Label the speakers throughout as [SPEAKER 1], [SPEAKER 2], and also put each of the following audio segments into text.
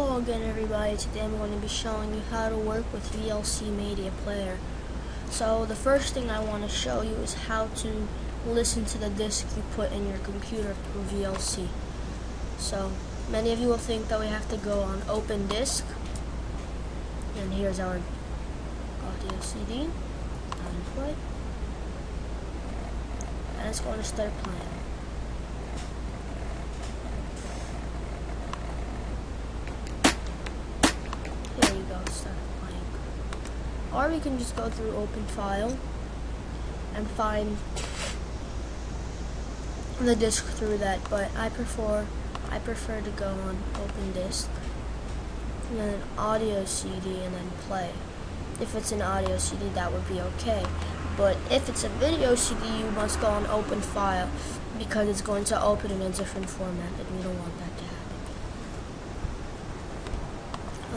[SPEAKER 1] Hello again everybody, today I'm going to be showing you how to work with VLC Media Player. So the first thing I want to show you is how to listen to the disc you put in your computer through VLC. So many of you will think that we have to go on open disk and here's our audio CD and and it's going to start playing. There you go, start playing. Or we can just go through open file and find the disk through that, but I prefer I prefer to go on open disk and then audio CD and then play. If it's an audio CD that would be okay. But if it's a video CD you must go on open file because it's going to open in a different format and we don't want that to happen.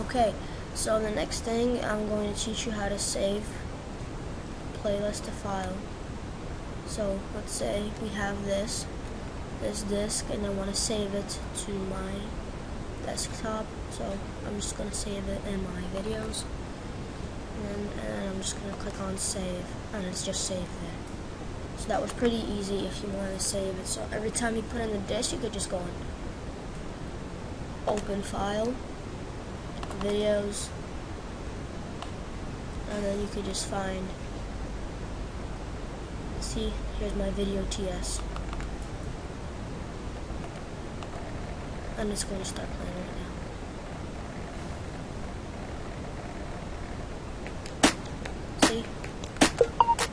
[SPEAKER 1] Okay, so the next thing I'm going to teach you how to save playlist to file. So let's say we have this, this disk, and I want to save it to my desktop. So I'm just going to save it in my videos. And, and I'm just going to click on save, and it's just saved there. So that was pretty easy if you want to save it. So every time you put in the disk, you could just go on open file, videos, and then you could just find, see, here's my video TS. I'm just going to start playing right now. See?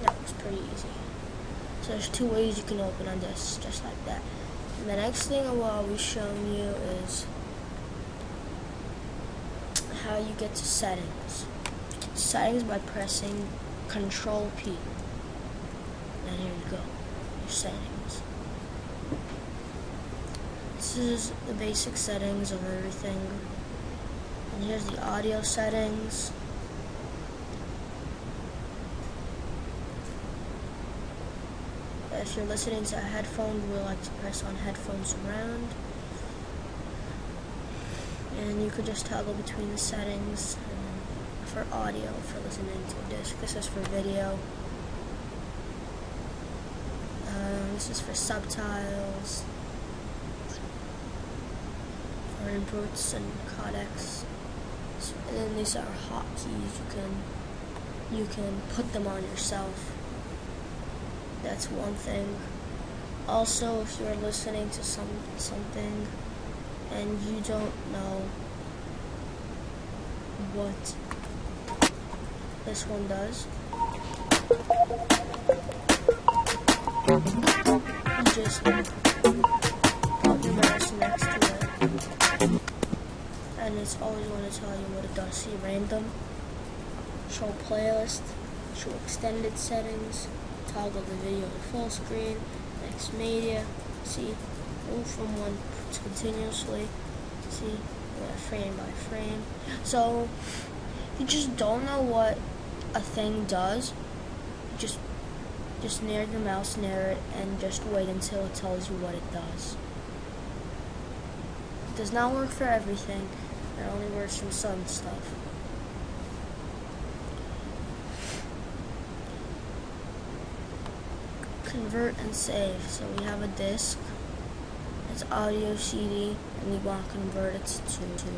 [SPEAKER 1] That was pretty easy. So there's two ways you can open on this, just like that. And the next thing I will be showing you is how you get to settings. Settings by pressing Control P. And here you go, your settings. This is the basic settings of everything. And here's the audio settings. If you're listening to a headphone, you will like to press on headphone surround. And you could just toggle between the settings for audio for listening to a disc. This is for video. Um, this is for subtitles, for inputs and codecs. So, and these are hotkeys. You can you can put them on yourself. That's one thing. Also, if you're listening to some something and you don't know what this one does, you just put your mouse next to it, and it's always going to tell you what it does. See random, show playlist, show extended settings, toggle the video to full screen, next media, see, move from one continuously, see, uh, frame by frame. So, you just don't know what a thing does, just just near your mouse near it and just wait until it tells you what it does. It does not work for everything, it only works for some stuff. convert and save. So we have a disk, it's audio CD, and you want to convert it to, to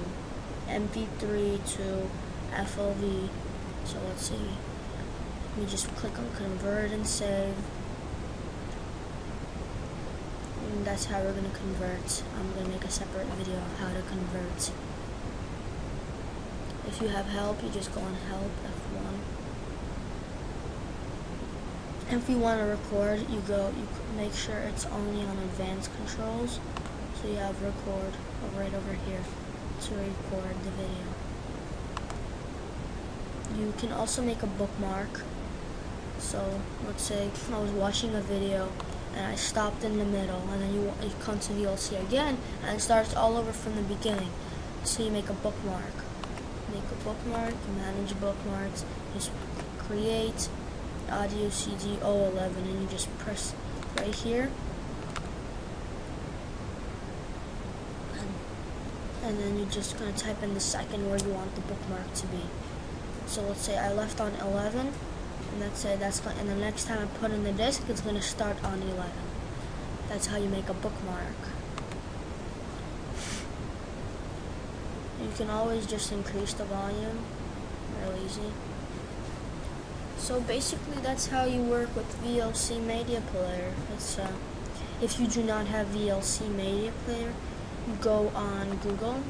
[SPEAKER 1] MP3 to FLV. So let's see. We just click on convert and save. And that's how we're going to convert. I'm going to make a separate video of how to convert. If you have help, you just go on help, F1 if you want to record, you go, you make sure it's only on advanced controls. So you have record right over here to record the video. You can also make a bookmark. So let's say I was watching a video and I stopped in the middle and then you, you come to VLC again and it starts all over from the beginning. So you make a bookmark. Make a bookmark, manage bookmarks, just create, audio CD 011 and you just press right here and then you're just gonna type in the second where you want the bookmark to be. So let's say I left on 11, and that's it. that's going, and the next time I put in the disk, it's gonna start on 11. That's how you make a bookmark. You can always just increase the volume, real easy. So basically that's how you work with VLC Media Player. It's uh, if you do not have VLC Media Player, go on Google.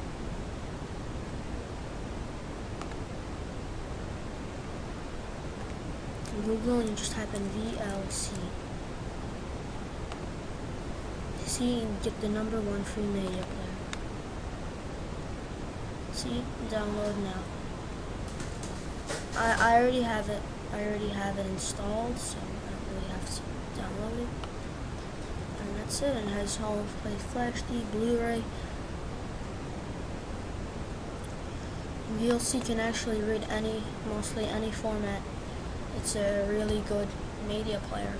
[SPEAKER 1] Google and you just type in VLC. See, you get the number one free media player. See, download now. I, I already have it. I already have it installed, so I don't really have to download it. And that's it. It has all of play Flash D, Blu-ray. VLC can actually read any, mostly any format. It's a really good media player.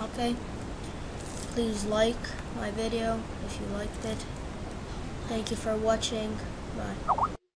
[SPEAKER 1] Okay? Please like my video if you liked it. Thank you for watching. Bye.